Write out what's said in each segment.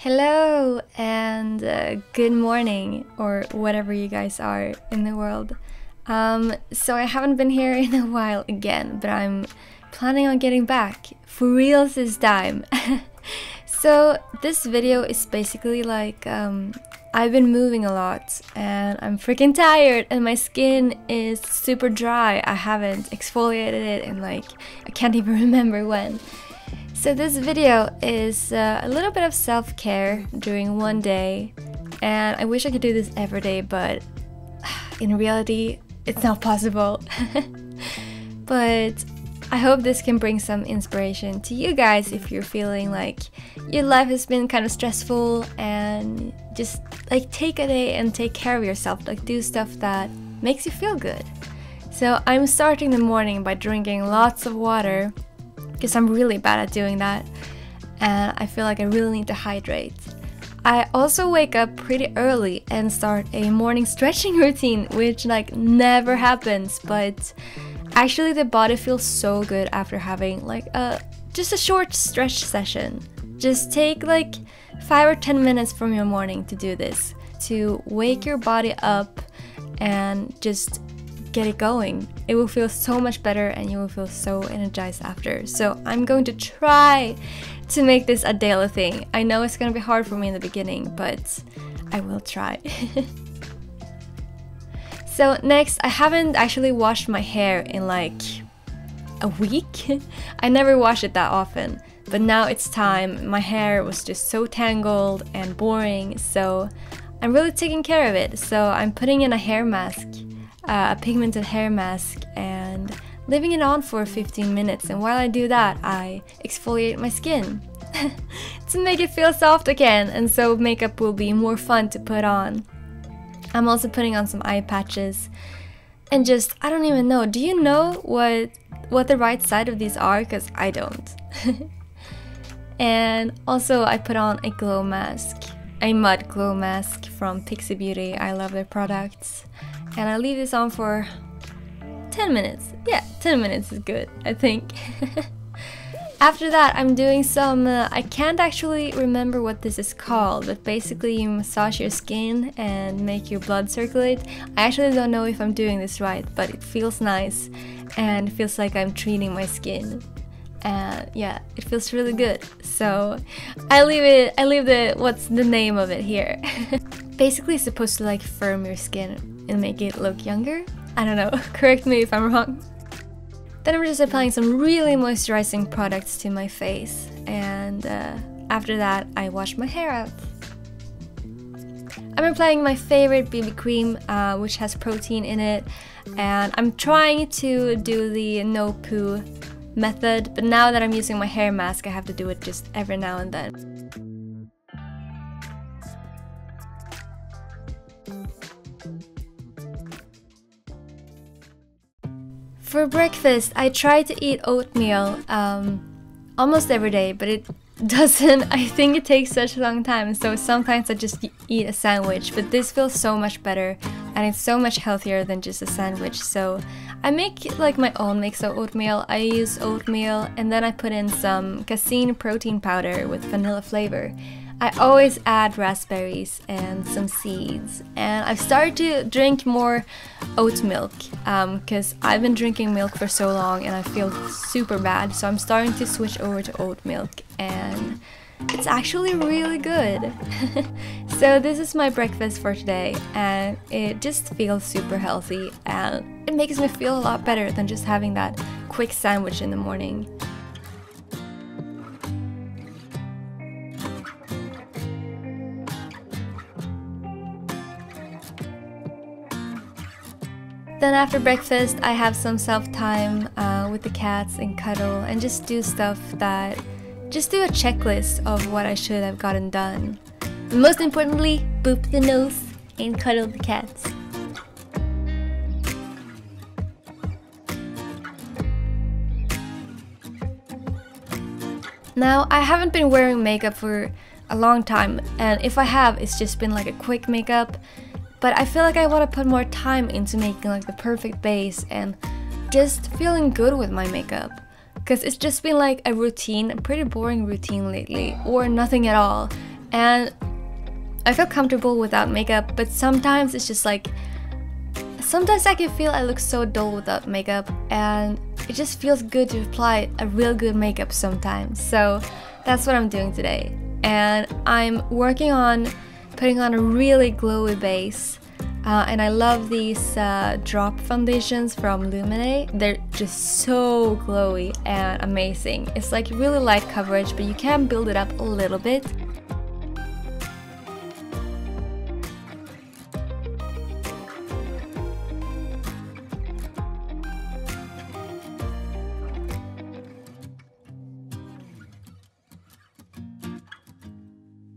Hello and uh, good morning, or whatever you guys are in the world. Um, so I haven't been here in a while again, but I'm planning on getting back for real this time. so this video is basically like um, I've been moving a lot and I'm freaking tired and my skin is super dry. I haven't exfoliated it and like I can't even remember when. So this video is uh, a little bit of self-care during one day and I wish I could do this every day but in reality it's not possible. but I hope this can bring some inspiration to you guys if you're feeling like your life has been kind of stressful and just like take a day and take care of yourself, like do stuff that makes you feel good. So I'm starting the morning by drinking lots of water because I'm really bad at doing that and I feel like I really need to hydrate. I also wake up pretty early and start a morning stretching routine, which like never happens, but actually the body feels so good after having like a just a short stretch session. Just take like 5 or 10 minutes from your morning to do this to wake your body up and just get it going. It will feel so much better and you will feel so energized after. So I'm going to try to make this a daily thing. I know it's gonna be hard for me in the beginning, but I will try. so next, I haven't actually washed my hair in like a week. I never wash it that often, but now it's time. My hair was just so tangled and boring, so I'm really taking care of it. So I'm putting in a hair mask, uh, a pigmented hair mask, and leaving it on for 15 minutes. And while I do that I exfoliate my skin to make it feel soft again. And so makeup will be more fun to put on. I'm also putting on some eye patches. And just I don't even know. Do you know what what the right side of these are? Because I don't. and also I put on a glow mask a mud glow mask from Pixi Beauty. I love their products. And I leave this on for 10 minutes. Yeah, 10 minutes is good, I think. After that, I'm doing some, uh, I can't actually remember what this is called, but basically you massage your skin and make your blood circulate. I actually don't know if I'm doing this right, but it feels nice and feels like I'm treating my skin. And yeah, it feels really good. So I leave it, I leave the, what's the name of it here. basically it's supposed to like firm your skin and make it look younger. I don't know, correct me if I'm wrong. Then I'm just applying some really moisturizing products to my face and uh, after that I wash my hair out. I'm applying my favorite BB cream uh, which has protein in it and I'm trying to do the no poo method but now that I'm using my hair mask I have to do it just every now and then. For breakfast, I try to eat oatmeal um, almost every day, but it doesn't. I think it takes such a long time, so sometimes I just eat a sandwich, but this feels so much better and it's so much healthier than just a sandwich. So I make like my own mix of oatmeal. I use oatmeal and then I put in some casein protein powder with vanilla flavor. I always add raspberries and some seeds and I've started to drink more oat milk because um, I've been drinking milk for so long and I feel super bad so I'm starting to switch over to oat milk and it's actually really good. so this is my breakfast for today and it just feels super healthy and it makes me feel a lot better than just having that quick sandwich in the morning. Then after breakfast, I have some self-time uh, with the cats and cuddle and just do stuff that... Just do a checklist of what I should have gotten done. And most importantly, boop the nose and cuddle the cats. Now, I haven't been wearing makeup for a long time and if I have, it's just been like a quick makeup but I feel like I want to put more time into making like the perfect base and just feeling good with my makeup. Because it's just been like a routine, a pretty boring routine lately, or nothing at all. And I feel comfortable without makeup, but sometimes it's just like sometimes I can feel I look so dull without makeup and it just feels good to apply a real good makeup sometimes. So that's what I'm doing today. And I'm working on putting on a really glowy base. Uh, and I love these uh, drop foundations from Lumene. They're just so glowy and amazing. It's like really light coverage, but you can build it up a little bit.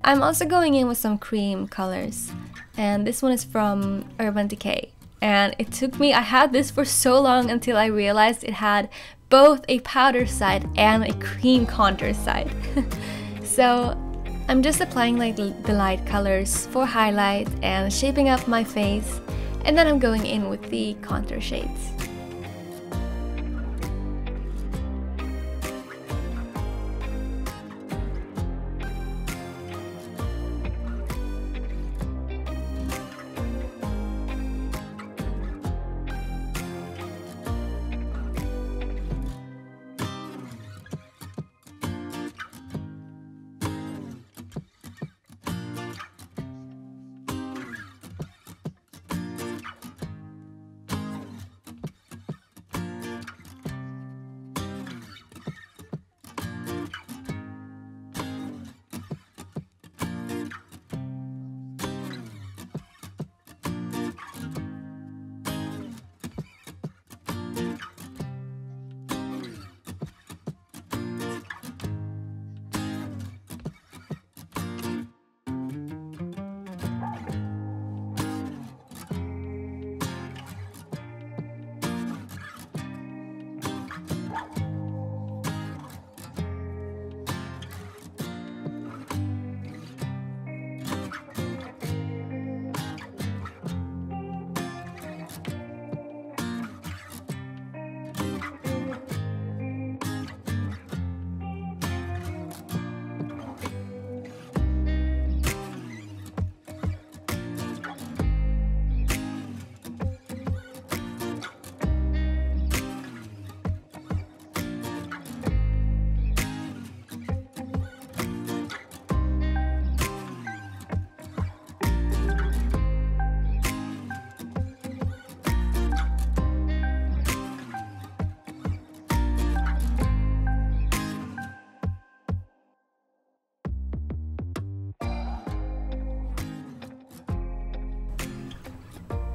I'm also going in with some cream colors and this one is from Urban Decay. And it took me I had this for so long until I realized it had both a powder side and a cream contour side. So I'm just applying like the light colors for highlight and shaping up my face. And then I'm going in with the contour shades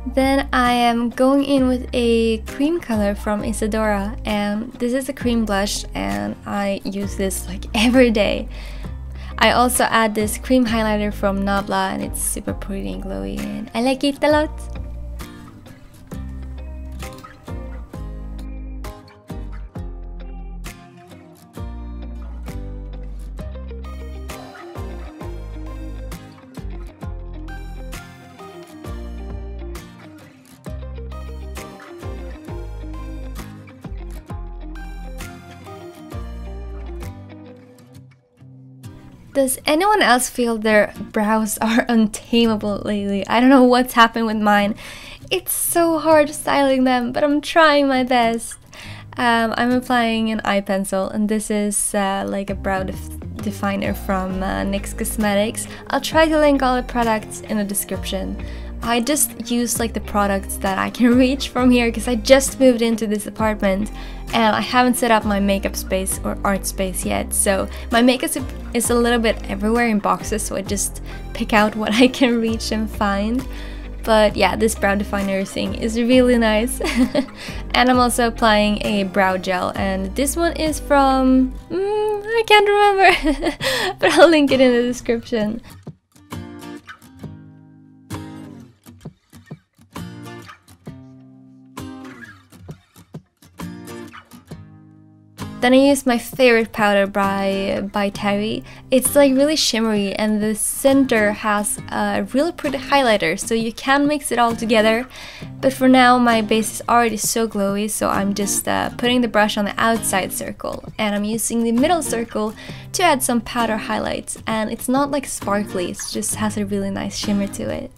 Then I am going in with a cream color from Isadora and this is a cream blush and I use this like every day. I also add this cream highlighter from Nabla and it's super pretty and glowy and I like it a lot. Does anyone else feel their brows are untamable lately? I don't know what's happened with mine. It's so hard styling them, but I'm trying my best. Um, I'm applying an eye pencil, and this is uh, like a brow def definer from uh, NYX Cosmetics. I'll try to link all the products in the description. I just use like the products that I can reach from here because I just moved into this apartment and I haven't set up my makeup space or art space yet. So my makeup is a little bit everywhere in boxes so I just pick out what I can reach and find. But yeah this brow definer thing is really nice. And I'm also applying a brow gel and this one is from mm, I can't remember but I'll link it in the description Then I used my favorite powder by, by Terry. It's like really shimmery and the center has a really pretty highlighter so you can mix it all together. But for now my base is already so glowy so I'm just uh, putting the brush on the outside circle and I'm using the middle circle to add some powder highlights and it's not like sparkly, it just has a really nice shimmer to it.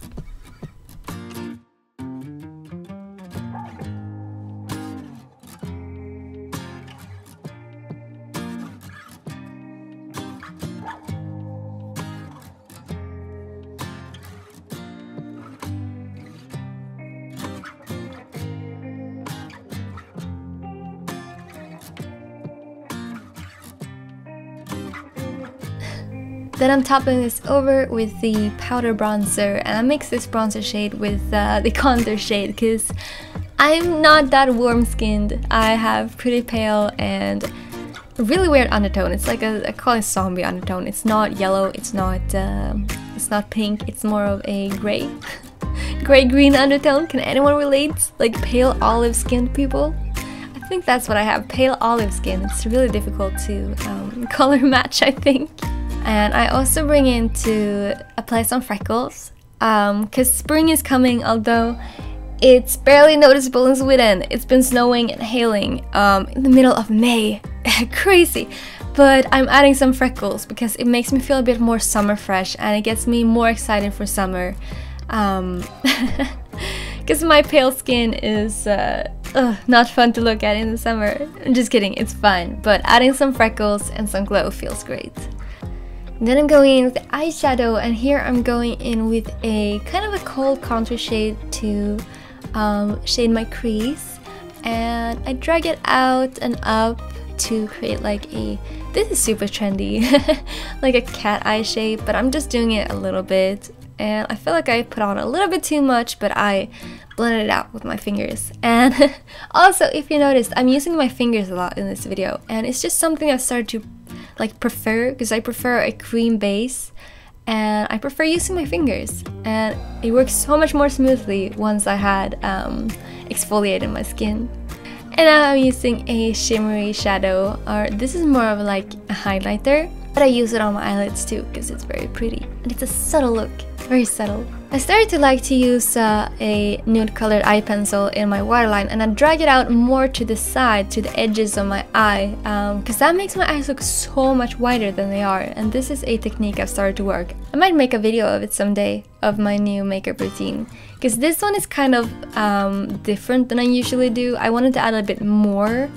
Then I'm topping this over with the powder bronzer and I mix this bronzer shade with uh, the contour shade because I'm not that warm skinned. I have pretty pale and really weird undertone. It's like a, I call it zombie undertone. It's not yellow, it's not um, it's not pink, it's more of a gray. gray green undertone. Can anyone relate? Like pale olive skinned people? I think that's what I have, pale olive skin. It's really difficult to um, color match, I think. And I also bring in to apply some freckles because um, spring is coming, although it's barely noticeable in Sweden. It's been snowing and hailing um, in the middle of May. Crazy. But I'm adding some freckles because it makes me feel a bit more summer fresh and it gets me more excited for summer. Because um, my pale skin is uh, ugh, not fun to look at in the summer. I'm just kidding, it's fun. But adding some freckles and some glow feels great. Then I'm going in with eyeshadow and here I'm going in with a kind of a cold contour shade to um, shade my crease. And I drag it out and up to create like a this is super trendy like a cat eye shape but I'm just doing it a little bit. And I feel like I put on a little bit too much but I blended it out with my fingers. And also if you noticed I'm using my fingers a lot in this video and it's just something I've started to like prefer because I prefer a cream base and I prefer using my fingers and it works so much more smoothly once I had um, exfoliated my skin. And now I'm using a shimmery shadow or this is more of like a highlighter but I use it on my eyelids too because it's very pretty and it's a subtle look, very subtle. I started to like to use uh, a nude colored eye pencil in my waterline and I drag it out more to the side, to the edges of my eye because um, that makes my eyes look so much wider than they are and this is a technique I've started to work. I might make a video of it someday of my new makeup routine because this one is kind of um, different than I usually do. I wanted to add a bit more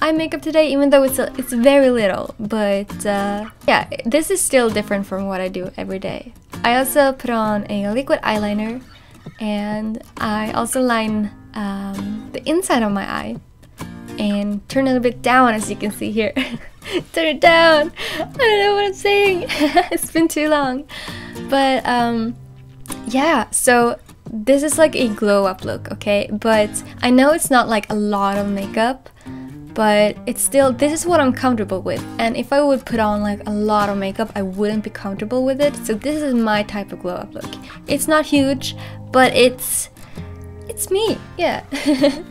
eye makeup today, even though it's a, it's very little. But uh, yeah, this is still different from what I do every day. I also put on a liquid eyeliner and I also line um, the inside of my eye and turn it a bit down as you can see here. turn it down! I don't know what I'm saying. it's been too long. But um, yeah, so this is like a glow up look, okay? But I know it's not like a lot of makeup but it's still this is what I'm comfortable with. And if I would put on like a lot of makeup I wouldn't be comfortable with it. So this is my type of glow up look. It's not huge but it's it's me yeah.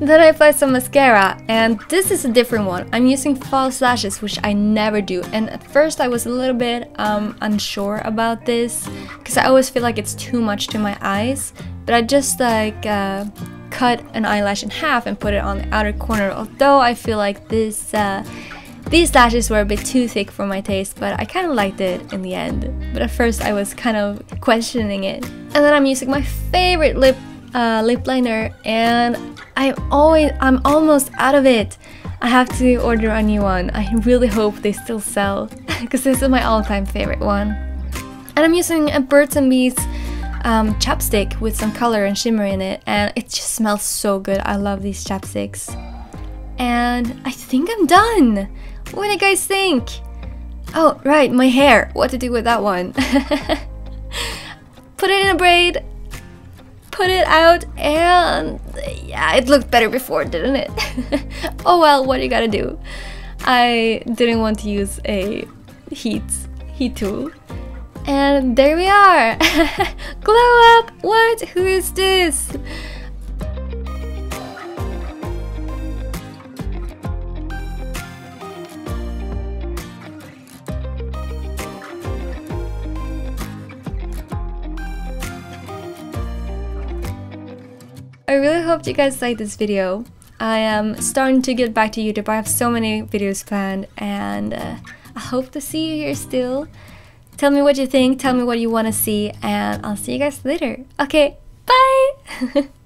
Then I apply some mascara and this is a different one. I'm using false lashes which I never do. And at first I was a little bit um, unsure about this because I always feel like it's too much to my eyes. But I just like uh, cut an eyelash in half and put it on the outer corner. Although I feel like this uh, these lashes were a bit too thick for my taste but I kind of liked it in the end. But at first I was kind of questioning it. And then I'm using my favorite lip uh, lip liner and I'm always I'm almost out of it. I have to order a new one. I really hope they still sell because this is my all-time favorite one. And I'm using a and Bees um, chapstick with some color and shimmer in it and it just smells so good. I love these chapsticks. And I think I'm done. What do you guys think? Oh, right, my hair. What to do with that one? put it in a braid, put it out, and yeah, it looked better before, didn't it? oh well, what do you gotta do? I didn't want to use a heat heat tool and there we are! Glow up! What? Who is this? I really hope you guys like this video. I am starting to get back to YouTube. I have so many videos planned and uh, I hope to see you here still. Tell me what you think, tell me what you want to see, and I'll see you guys later. Okay, bye!